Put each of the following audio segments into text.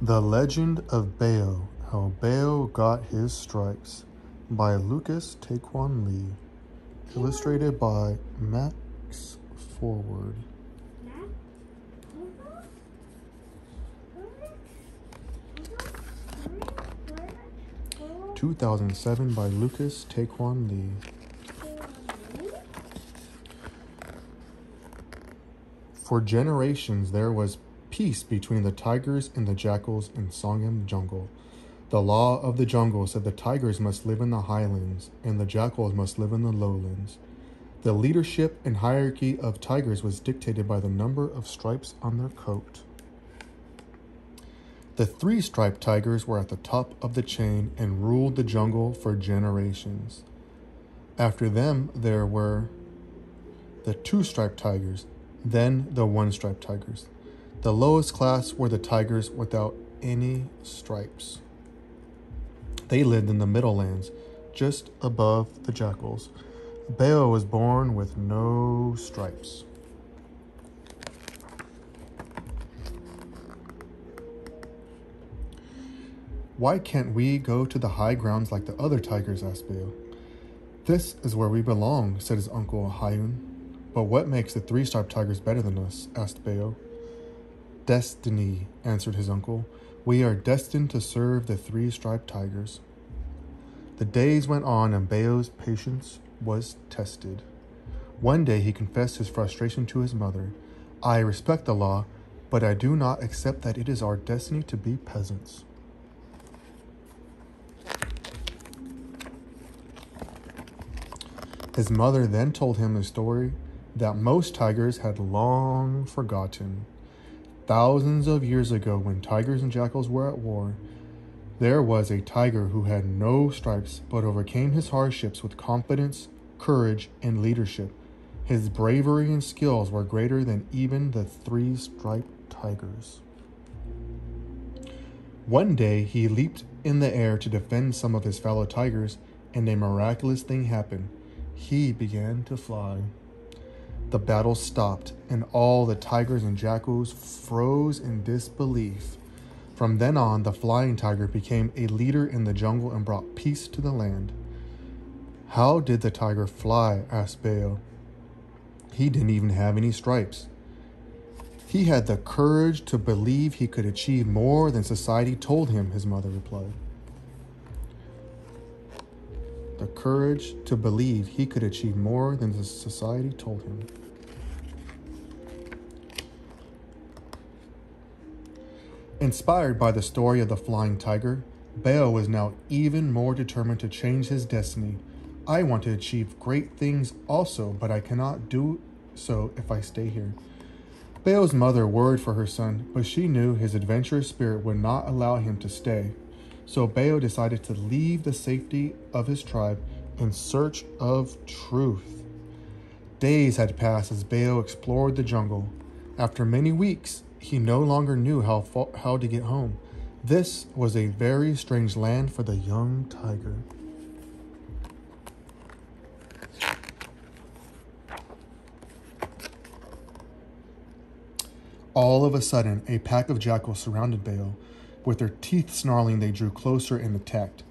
The Legend of Baeoh How Baeoh Got His Stripes by Lucas Taquan Lee. Illustrated by Max Forward. 2007 by Lucas Taquan Lee. For generations there was peace between the tigers and the jackals in Songam jungle. The law of the jungle said the tigers must live in the highlands and the jackals must live in the lowlands. The leadership and hierarchy of tigers was dictated by the number of stripes on their coat. The three striped tigers were at the top of the chain and ruled the jungle for generations. After them, there were the two striped tigers, then the one striped tigers. The lowest class were the tigers without any stripes. They lived in the middle lands, just above the jackals. Baeoh was born with no stripes. Why can't we go to the high grounds like the other tigers? asked Baeoh. This is where we belong, said his uncle Hayun. But what makes the three striped tigers better than us? asked Baeoh. Destiny, answered his uncle. We are destined to serve the three striped tigers. The days went on, and Baeoh's patience was tested. One day he confessed his frustration to his mother. I respect the law, but I do not accept that it is our destiny to be peasants. His mother then told him a story that most tigers had long forgotten. Thousands of years ago, when tigers and jackals were at war, there was a tiger who had no stripes but overcame his hardships with confidence, courage, and leadership. His bravery and skills were greater than even the three striped tigers. One day he leaped in the air to defend some of his fellow tigers, and a miraculous thing happened. He began to fly. The battle stopped, and all the tigers and jackals froze in disbelief. From then on, the flying tiger became a leader in the jungle and brought peace to the land. How did the tiger fly? asked Baeoh. He didn't even have any stripes. He had the courage to believe he could achieve more than society told him, his mother replied. The courage to believe he could achieve more than the society told him. Inspired by the story of the flying tiger, Baeoh was now even more determined to change his destiny. I want to achieve great things also, but I cannot do so if I stay here. Baeoh's mother worried for her son, but she knew his adventurous spirit would not allow him to stay. So Baeoh decided to leave the safety of his tribe in search of truth. Days had passed as Baeoh explored the jungle. After many weeks, he no longer knew how, how to get home. This was a very strange land for the young tiger. All of a sudden, a pack of jackals surrounded Baeoh. With their teeth snarling, they drew closer and attacked.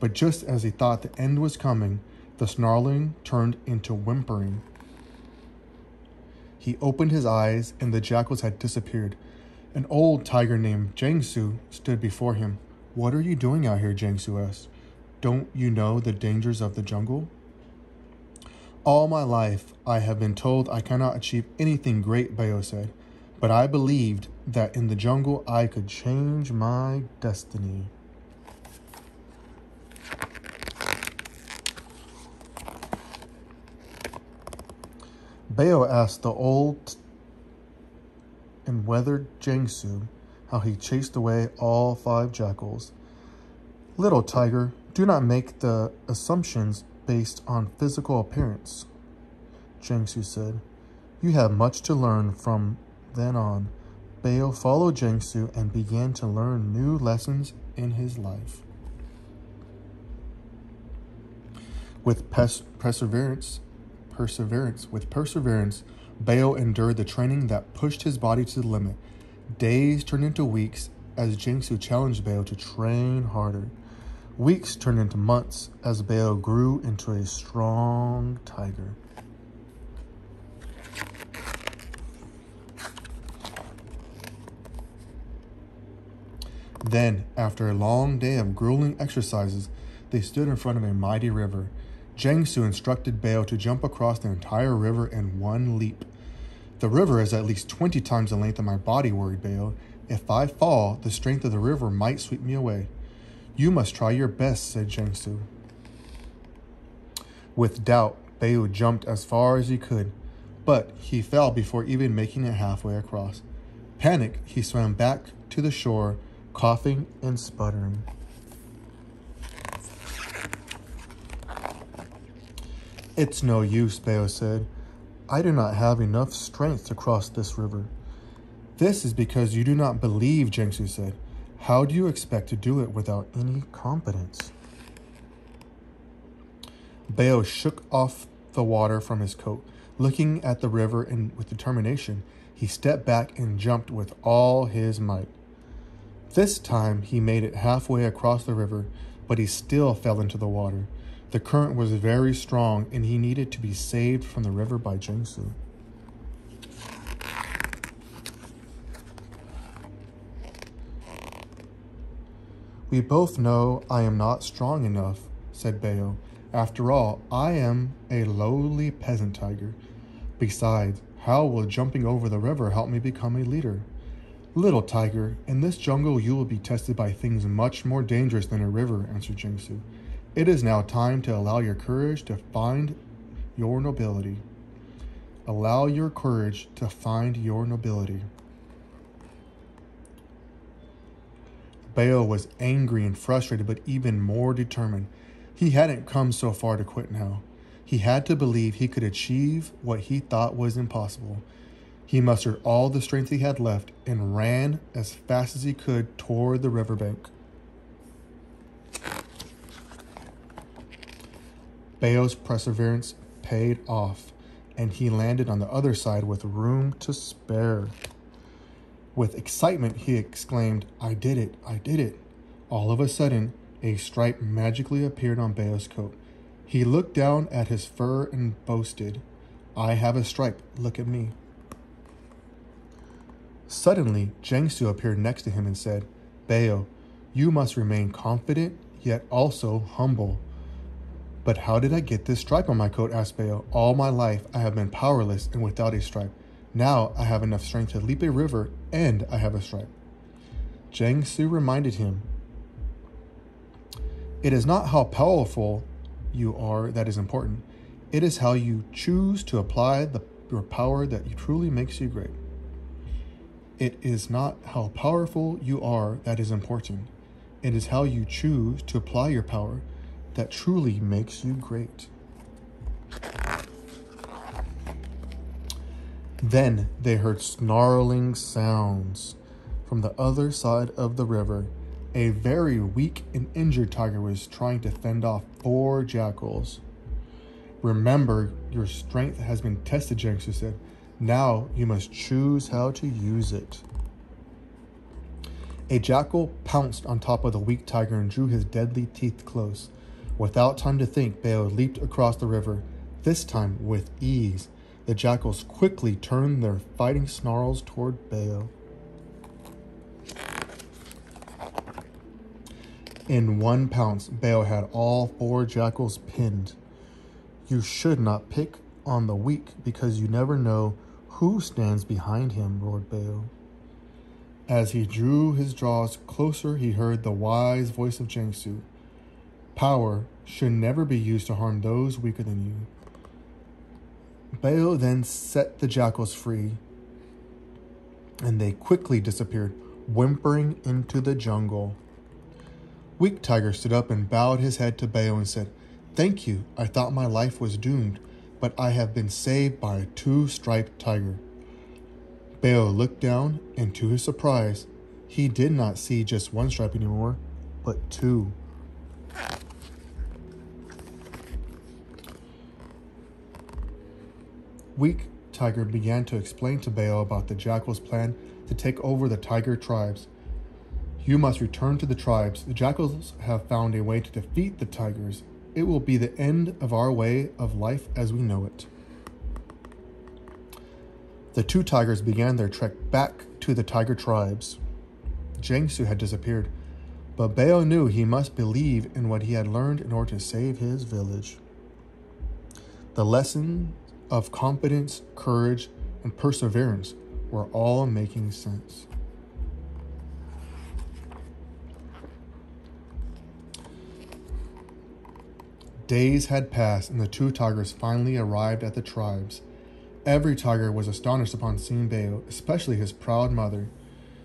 But just as he thought the end was coming, the snarling turned into whimpering. He opened his eyes, and the jackals had disappeared. An old tiger named Jangsu stood before him. What are you doing out here? Jangsu asked. Don't you know the dangers of the jungle? All my life, I have been told I cannot achieve anything great, Baeoh said, but I believed that in the jungle I could change my destiny. Baeoh asked the old and weathered Jangsu how he chased away all five jackals. Little tiger, do not make the assumptions based on physical appearance, Jangsu said. You have much to learn from then on. Baeoh followed Jangsu and began to learn new lessons in his life. With perseverance, perseverance. With perseverance, Baeoh endured the training that pushed his body to the limit. Days turned into weeks, as Jangsu challenged Baeoh to train harder. Weeks turned into months as Baeoh grew into a strong tiger. Then, after a long day of grueling exercises, they stood in front of a mighty river. Jangsu instructed Baeoh to jump across the entire river in one leap. The river is at least 20 times the length of my body, worried Baeoh. If I fall, the strength of the river might sweep me away. You must try your best, said Jangsu. With doubt, Baeoh jumped as far as he could, but he fell before even making it halfway across. Panicked, he swam back to the shore, coughing and sputtering. It's no use, Baeoh said. I do not have enough strength to cross this river. This is because you do not believe, Jangsu said. How do you expect to do it without any competence? Baeoh shook off the water from his coat. Looking at the river and with determination, he stepped back and jumped with all his might. This time he made it halfway across the river, but he still fell into the water. The current was very strong and he needed to be saved from the river by Jangsu. We both know I am not strong enough, said Baeoh. After all, I am a lowly peasant tiger. Besides, how will jumping over the river help me become a leader? Little tiger, in this jungle you will be tested by things much more dangerous than a river, answered Jangsu. It is now time to allow your courage to find your nobility. Allow your courage to find your nobility. Baeoh was angry and frustrated, but even more determined. He hadn't come so far to quit now. He had to believe he could achieve what he thought was impossible. He mustered all the strength he had left and ran as fast as he could toward the riverbank. Baeoh's perseverance paid off, and he landed on the other side with room to spare. With excitement, he exclaimed, I did it, I did it. All of a sudden, a stripe magically appeared on Baeoh's coat. He looked down at his fur and boasted, I have a stripe, look at me. Suddenly, Jangsu appeared next to him and said, Baeoh, you must remain confident, yet also humble. But how did I get this stripe on my coat? asked Baeoh. All my life I have been powerless and without a stripe. Now I have enough strength to leap a river and I have a stripe. Jangsu reminded him, It is not how powerful you are that is important. It is how you choose to apply the, your power that truly makes you great. It is not how powerful you are that is important. It is how you choose to apply your power that truly makes you great. Then they heard snarling sounds from the other side of the river. A very weak and injured tiger was trying to fend off four jackals. Remember, your strength has been tested, Jangsu said. Now you must choose how to use it. A jackal pounced on top of the weak tiger and drew his deadly teeth close. Without time to think, Baeoh leaped across the river, this time with ease. The jackals quickly turned their fighting snarls toward Baeoh. In one pounce, Baeoh had all four jackals pinned. You should not pick on the weak because you never know who stands behind him, roared Baeoh. As he drew his jaws closer, he heard the wise voice of Jangsu. Power should never be used to harm those weaker than you. Baeoh then set the jackals free, and they quickly disappeared, whimpering into the jungle. Weak Tiger stood up and bowed his head to Bayo and said, Thank you. I thought my life was doomed, but I have been saved by a two striped tiger. Baeoh looked down, and to his surprise, he did not see just one stripe anymore, but two. Weak Tiger began to explain to Baeoh about the Jackal's plan to take over the Tiger tribes. You must return to the tribes. The jackals have found a way to defeat the tigers. It will be the end of our way of life as we know it. The two tigers began their trek back to the tiger tribes. Jangsu had disappeared, but Baeoh knew he must believe in what he had learned in order to save his village. The lesson of confidence, courage, and perseverance were all making sense. Days had passed, and the two tigers finally arrived at the tribes. Every tiger was astonished upon seeing Baeoh, especially his proud mother.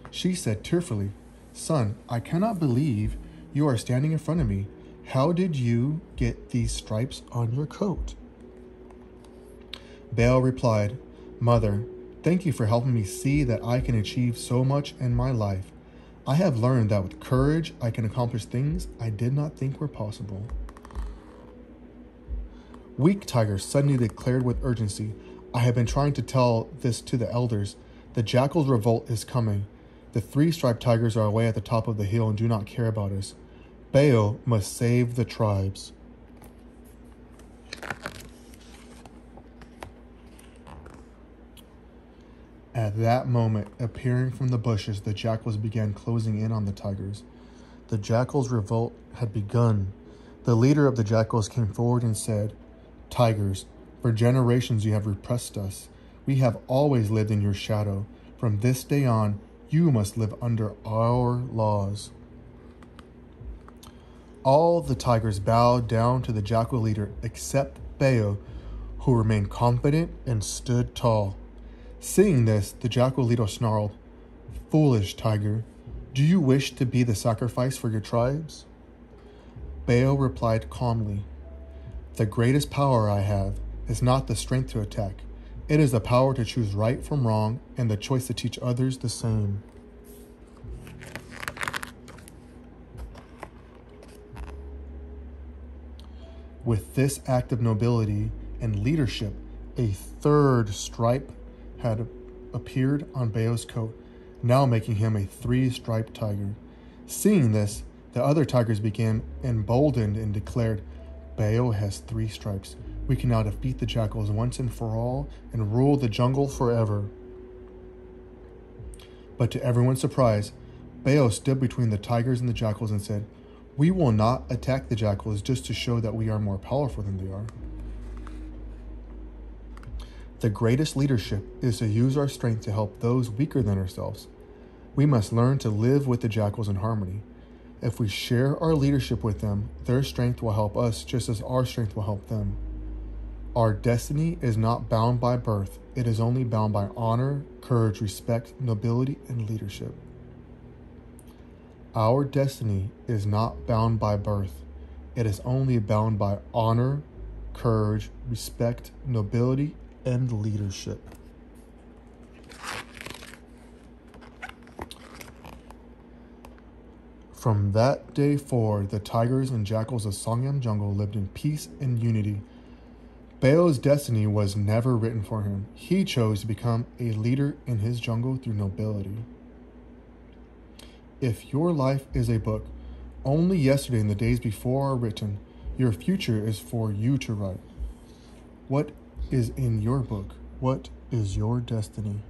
She said tearfully, Son, I cannot believe you are standing in front of me. How did you get these stripes on your coat? Baeoh replied, Mother, thank you for helping me see that I can achieve so much in my life. I have learned that with courage I can accomplish things I did not think were possible. Weak Tiger suddenly declared with urgency, I have been trying to tell this to the elders. The Jackal's revolt is coming. The three striped tigers are away at the top of the hill and do not care about us. Baeoh must save the tribes. At that moment, appearing from the bushes, the jackals began closing in on the tigers. The jackals' revolt had begun. The leader of the jackals came forward and said, Tigers, for generations you have repressed us. We have always lived in your shadow. From this day on, you must live under our laws. All the tigers bowed down to the jackal leader except Baeoh, who remained confident and stood tall. Seeing this, the jackal leader snarled, Foolish tiger, do you wish to be the sacrifice for your tribes? Baeoh replied calmly, The greatest power I have is not the strength to attack, it is the power to choose right from wrong and the choice to teach others the same. With this act of nobility and leadership, a third stripe had appeared on Baeoh's coat, now making him a three striped tiger. Seeing this, the other tigers became emboldened and declared, Baeoh has three stripes. We can now defeat the jackals once and for all and rule the jungle forever. But to everyone's surprise, Baeoh stood between the tigers and the jackals and said, We will not attack the jackals just to show that we are more powerful than they are. The greatest leadership is to use our strength to help those weaker than ourselves. We must learn to live with the jackals in harmony. If we share our leadership with them, their strength will help us just as our strength will help them. Our destiny is not bound by birth, it is only bound by honor, courage, respect, nobility, and leadership. Our destiny is not bound by birth, it is only bound by honor, courage, respect, nobility, and leadership. From that day forward, the tigers and jackals of Songyam Jungle lived in peace and unity. Baeoh's destiny was never written for him. He chose to become a leader in his jungle through nobility. If your life is a book, only yesterday and the days before are written. Your future is for you to write. What is in your book? What is your destiny?